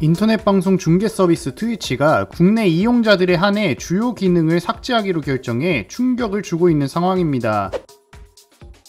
인터넷 방송 중계 서비스 트위치가 국내 이용자들에 한해 주요 기능을 삭제하기로 결정해 충격을 주고 있는 상황입니다.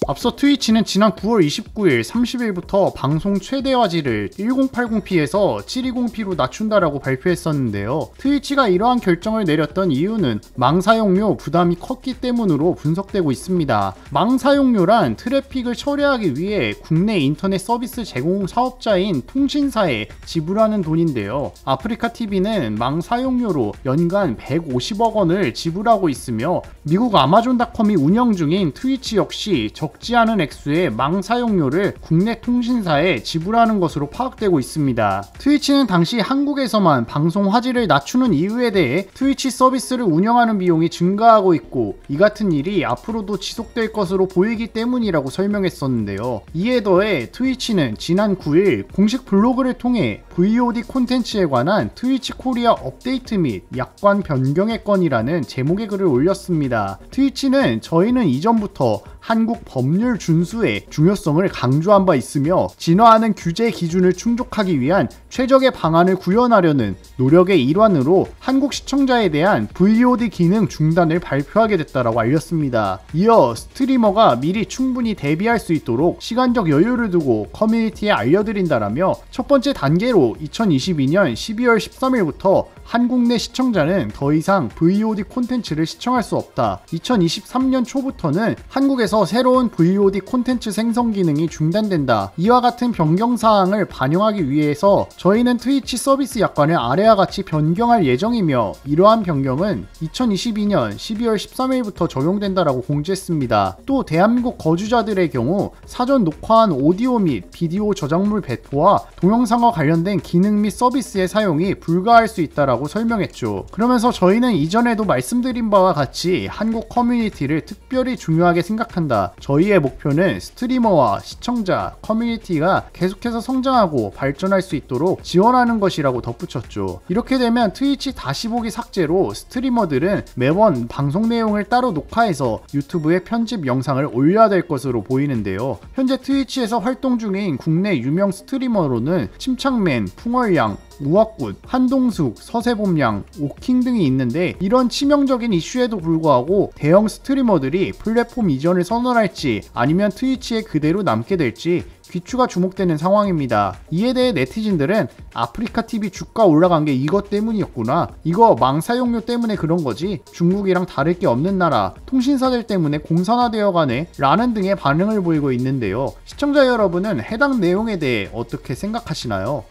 앞서 트위치는 지난 9월 29일 30일부터 방송 최대화질을 1080p에서 720p로 낮춘다라고 발표했었는데요. 트위치가 이러한 결정을 내렸던 이유는 망 사용료 부담이 컸기 때문으로 분석되고 있습니다. 망 사용료란 트래픽을 처리하기 위해 국내 인터넷 서비스 제공 사업자인 통신사에 지불하는 돈인데요. 아프리카 TV는 망 사용료로 연간 150억 원을 지불하고 있으며 미국 아마존닷컴이 운영 중인 트위치 역시 적 적지 않은 액수의 망 사용료를 국내 통신사에 지불하는 것으로 파악되고 있습니다. 트위치는 당시 한국에서만 방송 화질을 낮추는 이유에 대해 트위치 서비스를 운영하는 비용이 증가하고 있고 이 같은 일이 앞으로도 지속될 것으로 보이기 때문이라고 설명했었는데요. 이에 더해 트위치는 지난 9일 공식 블로그를 통해 VOD 콘텐츠에 관한 트위치 코리아 업데이트 및 약관 변경의 건이라는 제목의 글을 올렸습니다. 트위치는 저희는 이전부터 한국 법률 준수의 중요성을 강조한 바 있으며 진화하는 규제 기준을 충족하기 위한 최적의 방안을 구현하려는 노력의 일환으로 한국 시청자에 대한 VOD 기능 중단을 발표하게 됐다라고 알렸습니다. 이어 스트리머가 미리 충분히 대비할 수 있도록 시간적 여유를 두고 커뮤니티에 알려드린다라며 첫 번째 단계로 2022년 12월 13일부터 한국 내 시청자는 더 이상 VOD 콘텐츠를 시청할 수 없다. 2023년 초부터는 한국에서 새로운 VOD 콘텐츠 생성 기능이 중단된다. 이와 같은 변경 사항을 반영하기 위해서 저희는 트위치 서비스 약관을 아래와 같이 변경할 예정이며 이러한 변경은 2022년 12월 13일부터 적용된다라고 공지했습니다. 또 대한민국 거주자들의 경우 사전 녹화한 오디오 및 비디오 저작물 배포와 동영상과 관련된 기능 및 서비스의 사용이 불가할 수 있다라고 라고 설명했죠. 그러면서 저희는 이전에도 말씀드린 바와 같이 한국 커뮤니티를 특별히 중요하게 생각 한다. 저희의 목표는 streamer와 시청자, 커뮤니티가 계속해서 성장하고 발전할 수 있도록 지원하는 것이라고 덧붙였죠. 이렇게 되면 트위치 다시 보기 삭제로 streamer들은 매번 방송 내용을 따로 녹화해서 유튜브에 편집 영상을 올려야 될 것으로 보이는데요. 현재 트위치에서 활동 중인 국내 유명 streamer로는 침착맨, 풍월양, 우악굿, 한동숙, 서세범양, 오킹 등이 있는데 이런 치명적인 이슈에도 불구하고 대형 스트리머들이 플랫폼 이전을 선언할지 아니면 트위치에 그대로 남게 될지 귀추가 주목되는 상황입니다. 이에 대해 네티즌들은 아프리카 TV 주가 올라간 게 이것 때문이었구나. 이거 망 사용료 때문에 그런 거지. 중국이랑 다를 게 없는 나라. 통신사들 때문에 공산화되어 가네. 라는 등의 반응을 보이고 있는데요. 시청자 여러분은 해당 내용에 대해 어떻게 생각하시나요?